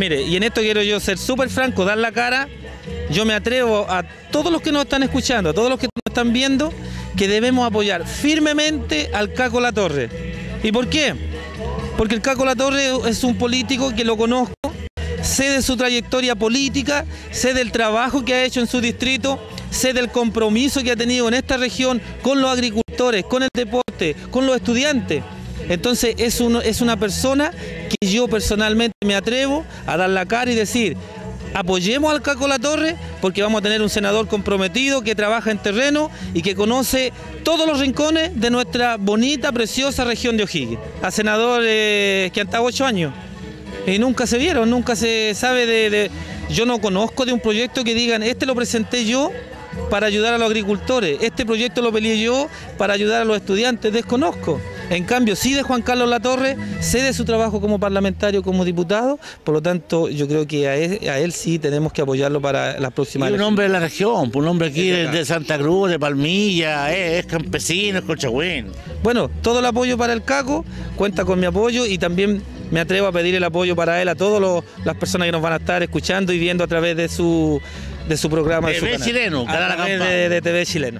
Mire, y en esto quiero yo ser súper franco, dar la cara. Yo me atrevo a todos los que nos están escuchando, a todos los que nos están viendo, que debemos apoyar firmemente al Caco La Torre. ¿Y por qué? Porque el Caco La Torre es un político que lo conozco, sé de su trayectoria política, sé del trabajo que ha hecho en su distrito, sé del compromiso que ha tenido en esta región con los agricultores, con el deporte, con los estudiantes. Entonces es, una persona que yo personalmente me atrevo a dar la cara y decir, apoyemos al Caco La Torre porque vamos a tener un senador comprometido que trabaja en terreno y que conoce todos los rincones de nuestra bonita, preciosa región de O'Higgins. A senadores que han estado ocho años y nunca se vieron, nunca se sabe de... Yo no conozco de un proyecto que digan, este lo presenté yo para ayudar a los agricultores, este proyecto lo peleé yo para ayudar a los estudiantes, desconozco. En cambio, sí de Juan Carlos Latorre, sé de su trabajo como parlamentario, como diputado, por lo tanto yo creo que a él, a él sí tenemos que apoyarlo para las próximas Y un elecciones. hombre de la región, un hombre aquí de, de Santa Cruz, de Palmilla, es, es campesino, es colchagüín. Bueno, todo el apoyo para el CACO, cuenta con mi apoyo y también me atrevo a pedir el apoyo para él a todas las personas que nos van a estar escuchando y viendo a través de su, de su programa. de su TV canal. chileno, a Canal través de, de TV chileno.